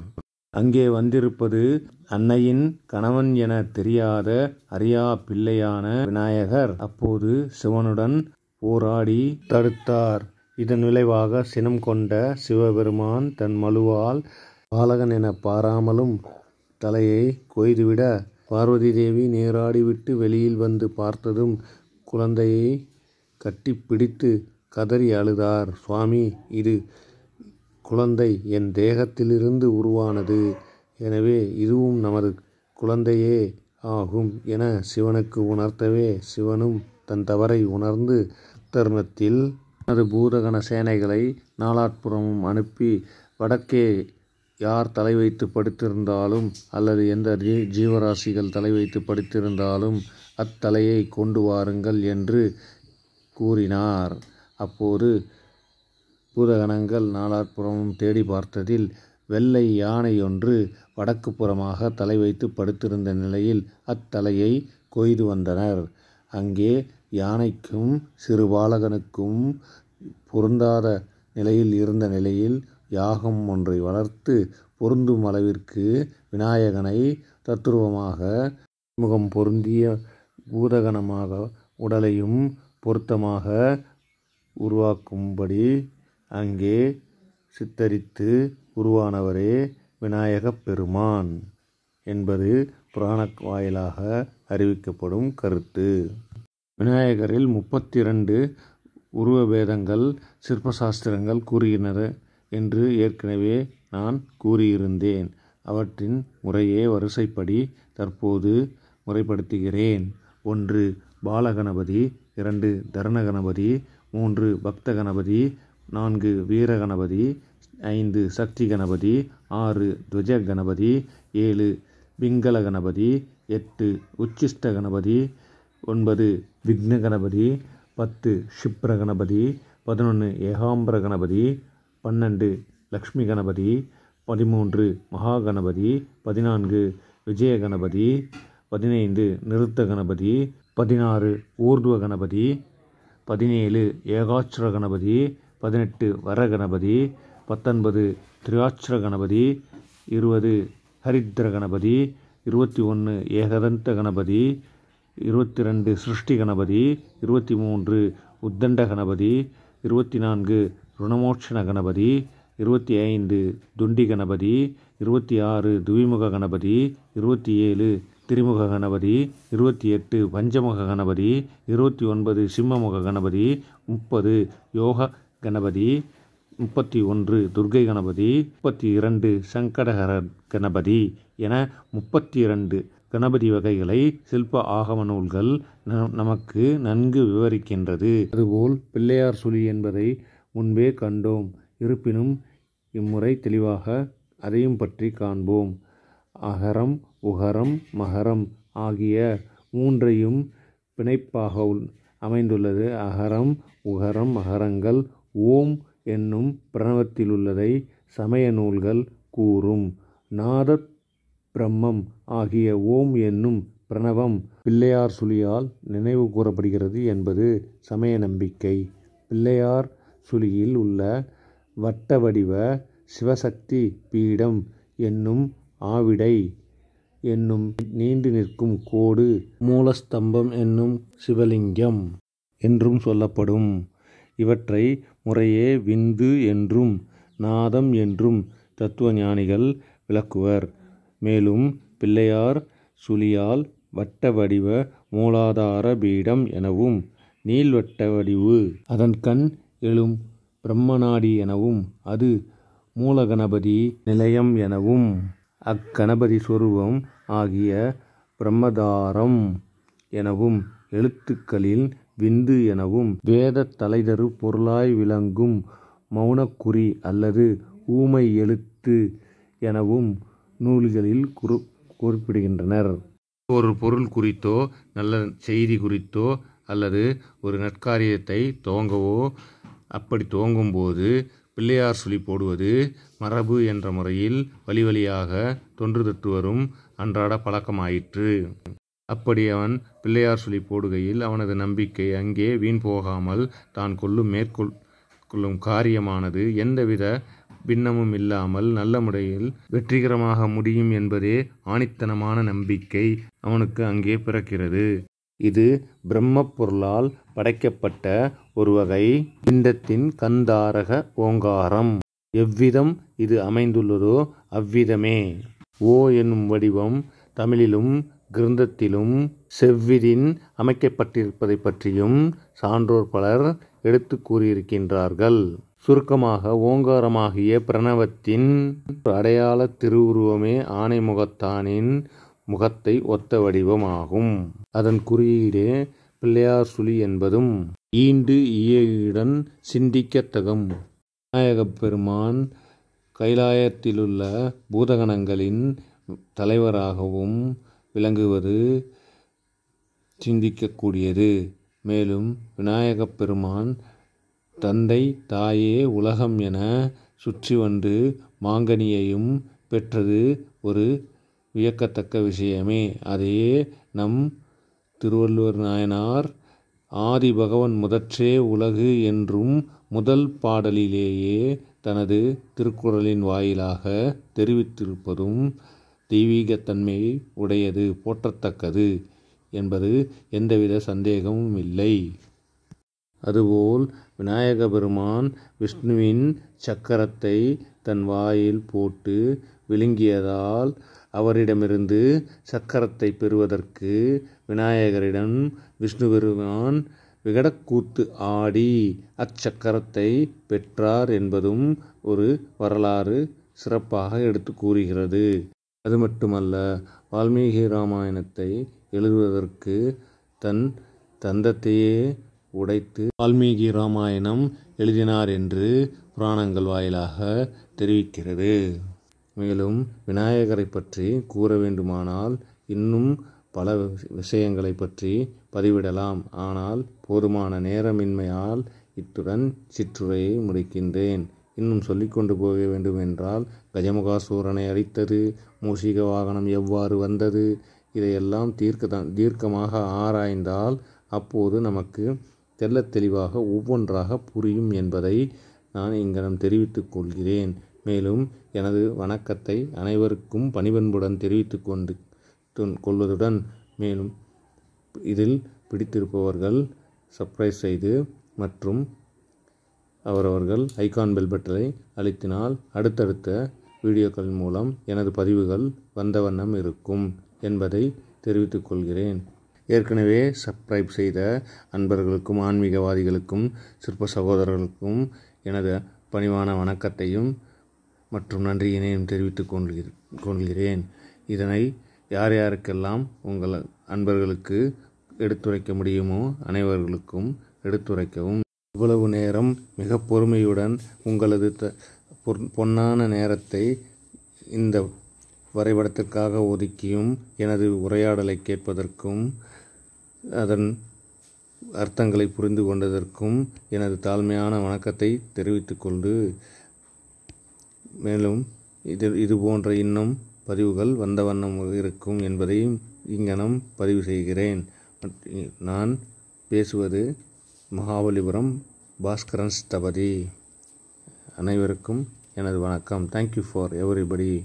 அங்கே வந்திருப்பது அன்னையின் கணவன் என தெரியாத அரியா பிள்ளையான விநாயகர். அப்போது சிவனுடன் போராடி தடுத்தார். இதன் விளைவாக சினம் கொண்ட சிவபெருமான் தன் மழுவால் பாலகன் என பாராமலும் தலையை கொய்துவிட பார்வதி தேவி நீராடிவிட்டு வெளியில் வந்து பார்த்ததும் குழந்தையை கட்டிப்பிடித்து கதறி அழுதார். சுவாமி இது குழந்தை என் தேகத்திலிருந்து உருவானது. எனவே இதுவும் நமது குழந்தையே ஆகும் என சிவனுக்கு உணர்த்தவே சிவனும் தன் தவறை உணர்ந்து தருணத்தில் தனது பூதகண சேனைகளை நாலாட்புறமும் அனுப்பி வடக்கே யார் தலை வைத்து படுத்திருந்தாலும் அல்லது எந்த ஜீ ஜீவராசிகள் தலை வைத்து படுத்திருந்தாலும் அத்தலையை கொண்டு வாருங்கள் என்று கூறினார். அப்போது பூதகணங்கள் நாலாற்புறமும் தேடி பார்த்ததில் வெள்ளை யானை ஒன்று வடக்கு புறமாக தலை வைத்து படுத்திருந்த நிலையில் அத்தலையை கொய்து வந்தனர். அங்கே யானைக்கும் சிறு பாலகனுக்கும் பொருந்தாத நிலையில் இருந்த நிலையில் யாகம் ஒன்றை வளர்த்து பொருந்தும் அளவிற்கு விநாயகனை தத்துருவமாக முகம் பொருந்திய பூதகணமாக உடலையும் பொருத்தமாக உருவாக்கும்படி அங்கே சித்தரித்து உருவானவரே விநாயகப் பெருமான் என்பது புராண வாயிலாக அறிவிக்கப்படும் கருத்து. விநாயகரில் முப்பத்தி இரண்டு உருவ உருவபேதங்கள் சிற்பசாஸ்திரங்கள் கூறுகின்றன. என்று ஏற்கனவே நான் கூறியிருந்தேன். அவற்றின் முறையே வரிசைப்படி தற்போது முறைப்படுத்துகிறேன். ஒன்று பாலகணபதி. இரண்டு தருணகணபதி. மூன்று பக்த கணபதி நான்கு வீரகணபதி. ஐந்து சக்தி கணபதி ஆறு துவஜ கணபதி ஏழு பிங்கள கணபதி எட்டு உச்சிஷ்ட கணபதி ஒன்பது விக்ன கணபதி பத்து க்ஷிப்ர கணபதி பதினொன்று ஏகாம்பர கணபதி பன்னெண்டு லக்ஷ்மி கணபதி பதிமூன்று மகா கணபதி பதினான்கு விஜய கணபதி பதினைந்து நிருத்த கணபதி பதினாறு ஊர்துவ கணபதி பதினேழு ஏகாட்சர கணபதி பதினெட்டு வர கணபதி பத்தொன்பது திரியாட்சர கணபதி இருபது ஹரித்ர கணபதி இருபத்தி ஒன்று ஏகதந்த கணபதி இருபத்தி ரெண்டு சிருஷ்டி கணபதி இருபத்தி மூன்று உத்தண்ட கணபதி இருபத்தி நான்கு ருணமோட்சண கணபதி இருபத்தி ஐந்து துண்டி கணபதி இருபத்தி ஆறு துவிமுக கணபதி இருபத்தி ஏழு திரிமுக கணபதி இருபத்தி எட்டு பஞ்சமுக கணபதி இருபத்தி ஒன்பது சிம்மமுக கணபதி முப்பது யோக கணபதி முப்பத்தி ஒன்று துர்கை கணபதி முப்பத்தி இரண்டு சங்கடகர கணபதி என முப்பத்தி இரண்டு கணபதி வகைகளை சில்ப ஆகம நூல்கள் நமக்கு நன்கு விவரிக்கின்றது. அதுபோல் பிள்ளையார் சுழி என்பதை முன்பே கண்டோம். இருப்பினும் இம்முறை தெளிவாக அதையும் பற்றி காண்போம். அகரம் உகரம் மகரம் ஆகிய மூன்றையும் பிணைப்பாக அமைந்துள்ளது. அகரம் உகரம் மகரங்கள் ஓம் என்னும் பிரணவத்தில் உள்ளதை சமய நூல்கள் கூறும். நாத பிரம்மம் ஆகிய ஓம் என்னும் பிரணவம் பிள்ளையார் சுழியால் நினைவு கூறப்படுகிறது என்பது சமய நம்பிக்கை. பிள்ளையார் சுழியில் உள்ள வட்ட வடிவ சிவசக்தி பீடம் என்னும் ஆவிடை என்னும் நீண்டு நிற்கும் கோடு மூலஸ்தம்பம் என்னும் சிவலிங்கம் என்றும் சொல்லப்படும். இவற்றை முறையே விந்து என்றும் நாதம் என்றும் தத்துவ ஞானிகள் விளக்குவர். மேலும் பிள்ளையார் சுழியால் வட்ட வடிவ மூலாதார பீடம் எனவும் நீள்வட்ட வடிவு அதன் கண் எழும் பிரம்மநாடி எனவும் அது மூலகணபதி நிலையம் எனவும். அக்கணபதி சொரூபம் ஆகிய பிரம்மதாரம் எனவும் எழுத்துக்களில் விந்து எனவும் வேத தலைதரு பொருளாய் விளங்கும் மௌனக்குறி அல்லது ஊமை எழுத்து எனவும் நூல்களில் குறி குறிப்பிடுகின்றனர். ஒரு பொருள் குறித்தோ நல்ல செய்தி குறித்தோ அல்லது ஒரு நற்காரியத்தை துவங்கவோ அப்படி துவங்கும்போது பிள்ளையார் சுழி போடுவது மரபு என்ற முறையில் வழி வழியாக தொன்று தொட்டு வரும் அன்றாட பழக்கமாயிற்று. அப்படி அவன் பிள்ளையார் சுழி போடுகையில் அவனது நம்பிக்கை அங்கே வீண் போகாமல் தான் கொள்ளும் மேற்கொள் கொள்ளும் காரியமானது எந்தவித பின்னமும் இல்லாமல் நல்ல முறையில் வெற்றிகரமாக முடியும் என்பதே ஆணித்தனமான நம்பிக்கை அவனுக்கு அங்கே பிறக்கிறது. இது பிரம்மப்பொருளால் படைக்கப்பட்ட ஒரு வகை பிண்டத்தின் கந்தாரக ஓங்காரம். எவ்விதம் இது அமைந்துள்ளதோ அவ்விதமே. ஓ என்னும் வடிவம் தமிழிலும் கிரந்தத்திலும் செவ்விதின் அமைக்கப்பட்டிருப்பதை பற்றியும் சான்றோர் பலர் எடுத்து கூறியிருக்கின்றார்கள். சுருக்கமாக ஓங்காரமாகிய பிரணவத்தின் அடையாள திருவுருவமே ஆனைமுகத்தானின் முகத்தை ஒத்த வடிவமாகும். அதன் குறியீடே பிள்ளையார் சுழி என்பதும் ஈண்டு இயையுடன் சிந்திக்கத்தகும். விநாயகப் பெருமான் கைலாயத்திலுள்ள பூதகணங்களின் தலைவராகவும் விளங்குவது சிந்திக்கக்கூடியது. மேலும் விநாயகப் பெருமான் தந்தை தாயே உலகம் என சுற்றி வந்து மாங்கனியையும் பெற்றது ஒரு வியக்கத்தக்க விஷயமே. அதையே நம் திருவள்ளுவர் நாயனார் ஆதி பகவன் முதற்றே உலகு என்றும் முதல் பாடலிலேயே தனது திருக்குறளின் வாயிலாக தெரிவித்திருப்பதும் தெய்வீகத்தன்மை உடையது போற்றத்தக்கது என்பது எந்தவித சந்தேகமும் இல்லை. அதுபோல் விநாயக பெருமான் விஷ்ணுவின் சக்கரத்தை தன் வாயில் போட்டு விழுங்கியதால் அவரிடமிருந்து சக்கரத்தை பெறுவதற்கு விநாயகரிடம் விஷ்ணு பெருமான் விகடக்கூத்து ஆடி அச்சக்கரத்தை பெற்றார் என்பதும் ஒரு வரலாறு சிறப்பாக எடுத்து கூறுகிறது. அது மட்டுமல்ல வால்மீகி ராமாயணத்தை எழுதுவதற்கு தன் தந்தத்தையே உடைத்து வால்மீகி ராமாயணம் எழுதினார் என்று புராணங்கள் வாயிலாக தெரிவிக்கிறது. மேலும் விநாயகரை பற்றி கூற வேண்டுமானால் இன்னும் பல விஷயங்களை பற்றி பதிவிடலாம். ஆனால் போதுமான நேரமின்மையால் இத்துடன் சிற்றுரையை முடிக்கின்றேன். இன்னும் சொல்லிக்கொண்டு போக வேண்டும் என்றால் கஜமுகாசூரனை அழித்தது மூஷிக வாகனம் எவ்வாறு வந்தது இதையெல்லாம் தீர்க்க தீர்க்கமாக ஆராய்ந்தால் அப்போது நமக்கு தெள்ளத் தெளிவாக ஒவ்வொன்றாக புரியும் என்பதை நான் இங்கனம் தெரிவித்துக் கொள்கிறேன். மேலும் எனது வணக்கத்தை அனைவருக்கும் பணிபண்புடன் தெரிவித்து கொண்டு கொள்வதுடன் மேலும் இதில் பிடித்திருப்பவர்கள் சப்ஸ்கிரைப் செய்து மற்றும் அவரவர்கள் ஐகான் பெல் பட்டனை அழுத்தினால் அடுத்தடுத்த வீடியோக்கள் மூலம் எனது பதிவுகள் வந்த வண்ணம் இருக்கும் என்பதை தெரிவித்துக் கொள்கிறேன். ஏற்கனவே சப்ஸ்கிரைப் செய்த அன்பர்களுக்கும் ஆன்மீகவாதிகளுக்கும் சிற்ப சகோதரர்களுக்கும் எனது பணிவான வணக்கத்தையும் மற்றும் நன்றியினையும் தெரிவித்துக் கொள்கிற கொள்கிறேன். இதனை யார் யாருக்கெல்லாம் உங்கள் அன்பர்களுக்கு எடுத்துரைக்க முடியுமோ அனைவர்களுக்கும் எடுத்துரைக்கவும். இவ்வளவு நேரம் மிக பொறுமையுடன் உங்களது த பொன்- பொன்னான நேரத்தை இந்த வரைபடத்திற்காக ஒதுக்கியும் எனது உரையாடலை கேட்பதற்கும் அதன் அர்த்தங்களை புரிந்து கொண்டதற்கும் எனது தாழ்மையான வணக்கத்தை தெரிவித்துக்கொண்டு மேலும் இது இது போன்ற இன்னும் பதிவுகள் வந்த வண்ணம் இருக்கும் என்பதையும் இங்கனம் பதிவு செய்கிறேன். நான் பேசுவது மகாபலிபுரம் பாஸ்கரன் ஸ்தபதி. அனைவருக்கும் எனது வணக்கம். Thank you for everybody